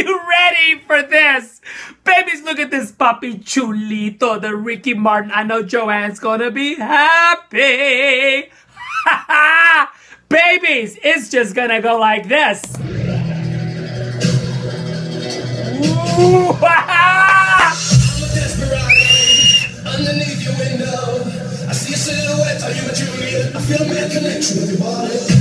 you ready for this? Babies, look at this puppy chulito, the Ricky Martin. I know Joanne's gonna be happy. Babies, it's just gonna go like this. Underneath your window, I see a silhouette. Are you a Juliet? I feel a connection with your body.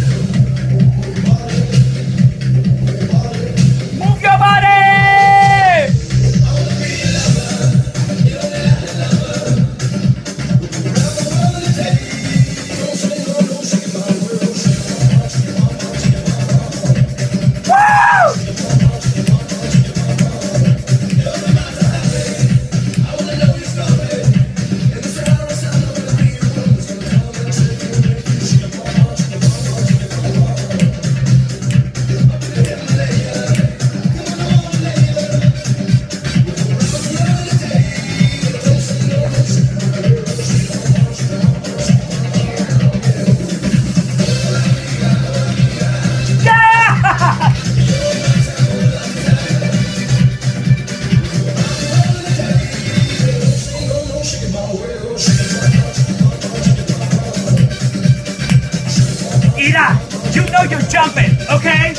Ida, you know you're jumping, okay?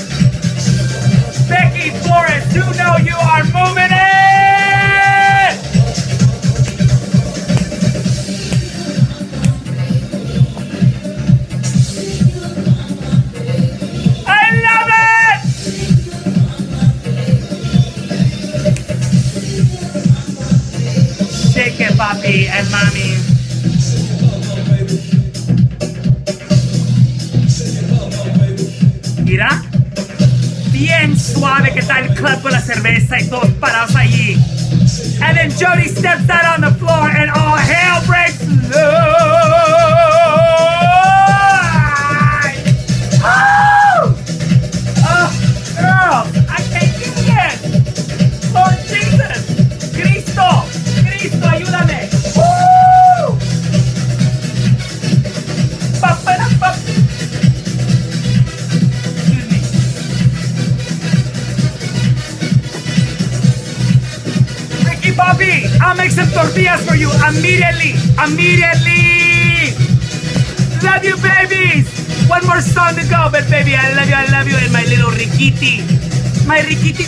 Becky Flores, you know you are moving it! I love it! Shake it, papi and mommy. Bien suave que está el club con la cerveza y todos parados allí. And then Jody steps out on I'll make some tortillas for you immediately. Immediately. Love you, babies. One more song to go, but baby, I love you, I love you, and my little Rikiti. My Rikiti,